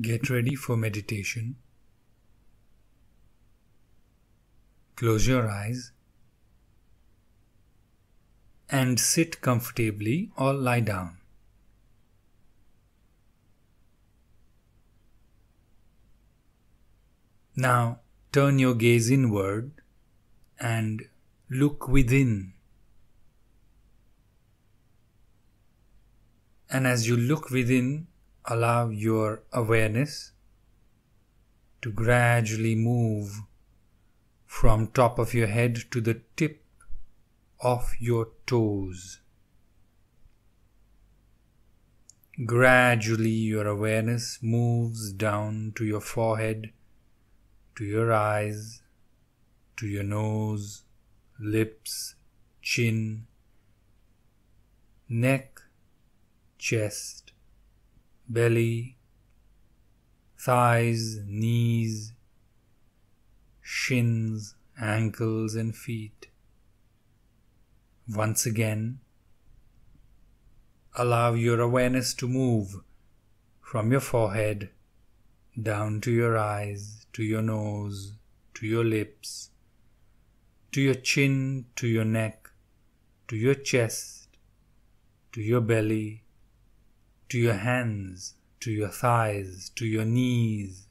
Get ready for meditation. Close your eyes and sit comfortably or lie down. Now turn your gaze inward and look within. And as you look within, allow your awareness to gradually move from top of your head to the tip of your toes. Gradually, your awareness moves down to your forehead, to your eyes, to your nose, lips, chin, neck, chest, belly, thighs, knees, shins, ankles, and feet. Once again, allow your awareness to move from your forehead down to your eyes, to your nose, to your lips, to your chin, to your neck, to your chest, to your belly, to your hands, to your thighs, to your knees,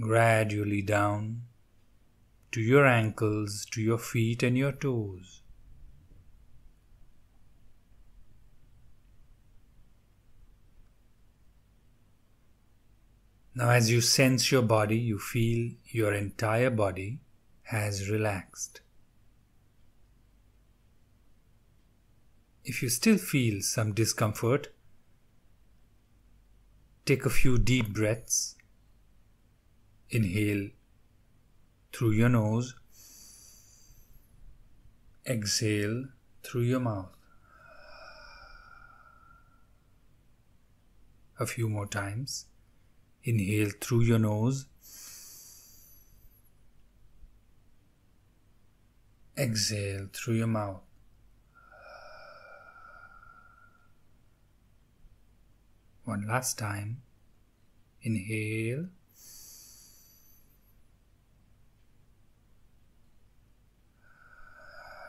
gradually down to your ankles, to your feet and your toes. Now, as you sense your body, you feel your entire body has relaxed. If you still feel some discomfort, take a few deep breaths. Inhale through your nose, exhale through your mouth. A few more times. Inhale through your nose. Exhale through your mouth. One last time. Inhale.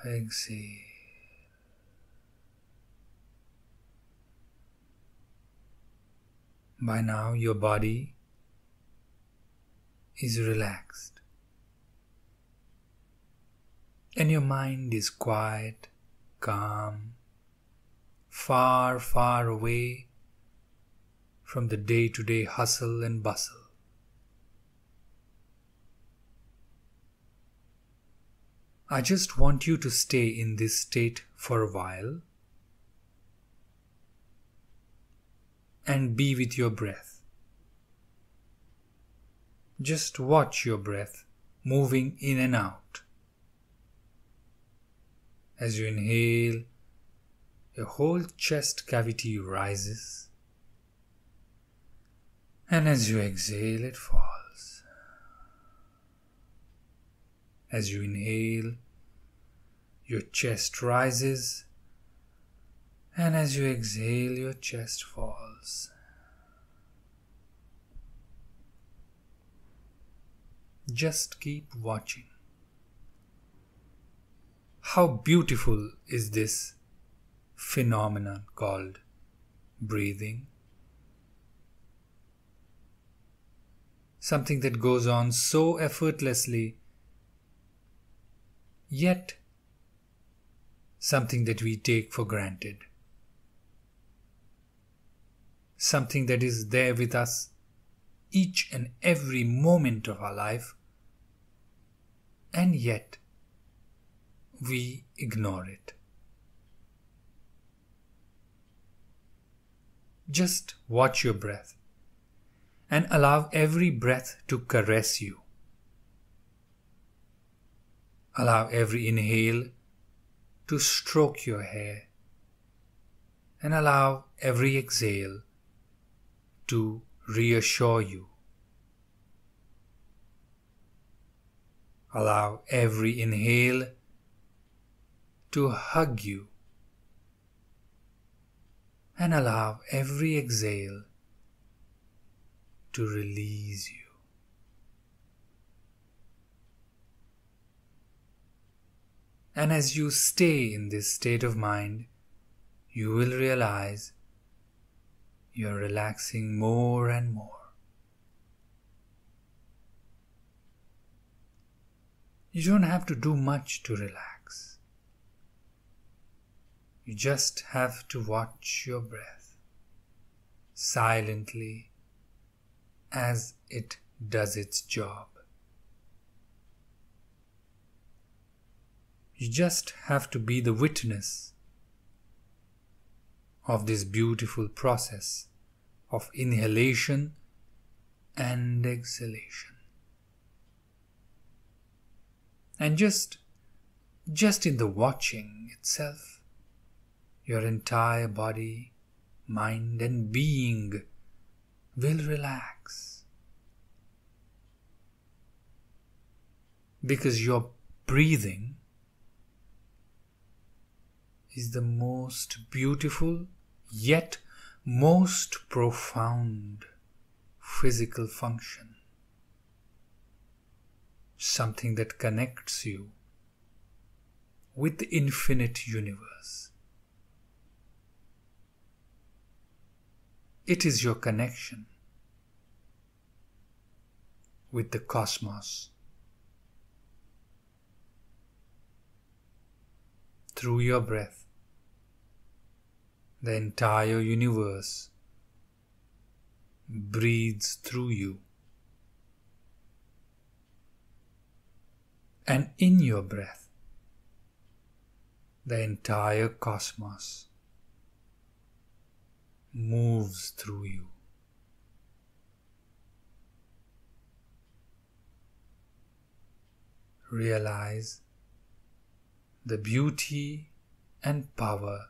Exhale. By now, your body is relaxed and your mind is quiet, calm, far, far away from the day to day hustle and bustle. I just want you to stay in this state for a while and be with your breath. Just watch your breath moving in and out. As you inhale, your whole chest cavity rises, and as you exhale, it falls. As you inhale, your chest rises, and as you exhale, your chest falls. Just keep watching. How beautiful is this phenomenon called breathing? Something that goes on so effortlessly, yet something that we take for granted. Something that is there with us each and every moment of our life, and yet we ignore it. Just watch your breath and allow every breath to caress you. Allow every inhale to stroke your hair and allow every exhale to reassure you. Allow every inhale to hug you and allow every exhale to release you. And as you stay in this state of mind, you will realize you're relaxing more and more. You don't have to do much to relax. You just have to watch your breath silently as it does its job. You just have to be the witness of this beautiful process of inhalation and exhalation. And just just in the watching itself, your entire body, mind, and being will relax. Because your breathing is the most beautiful yet most profound physical function. Something that connects you with the infinite universe. It is your connection with the cosmos. Through your breath, the entire universe breathes through you. And in your breath, the entire cosmos moves through you. Realize the beauty and power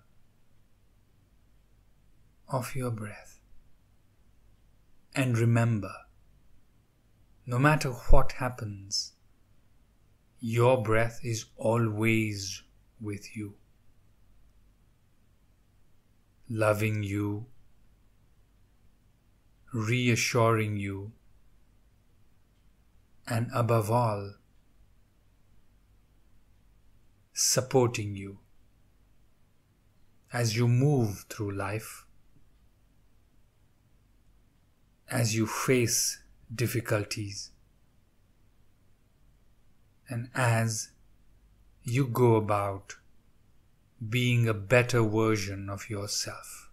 of your breath. And remember, no matter what happens, your breath is always with you, loving you, reassuring you, and above all, supporting you. As you move through life, as you face difficulties, and as you go about being a better version of yourself.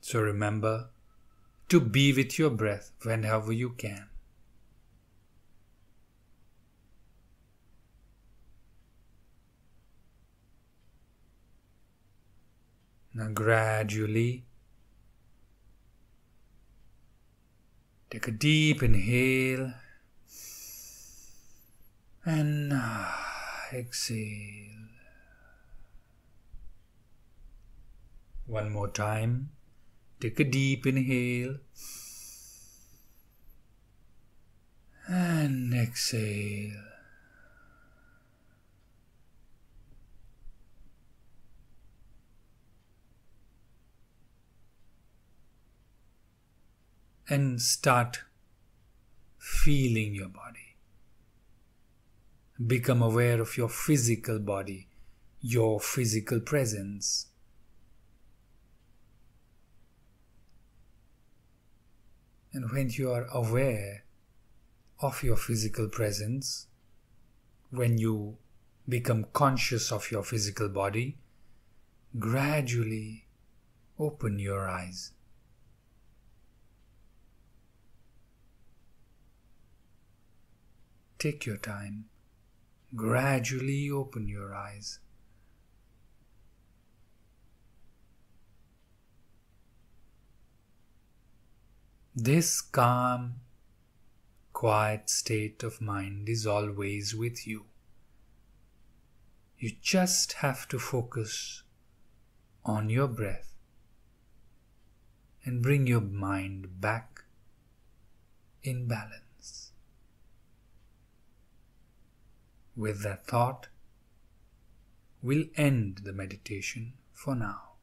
So remember to be with your breath whenever you can. Now, gradually take a deep inhale and exhale. One more time. Take a deep inhale and exhale. And start feeling your body. Become aware of your physical body, your physical presence. And when you are aware of your physical presence, when you become conscious of your physical body, gradually open your eyes. Take your time. Gradually open your eyes. This calm, quiet state of mind is always with you. You just have to focus on your breath and bring your mind back in balance. With that thought, we'll end the meditation for now.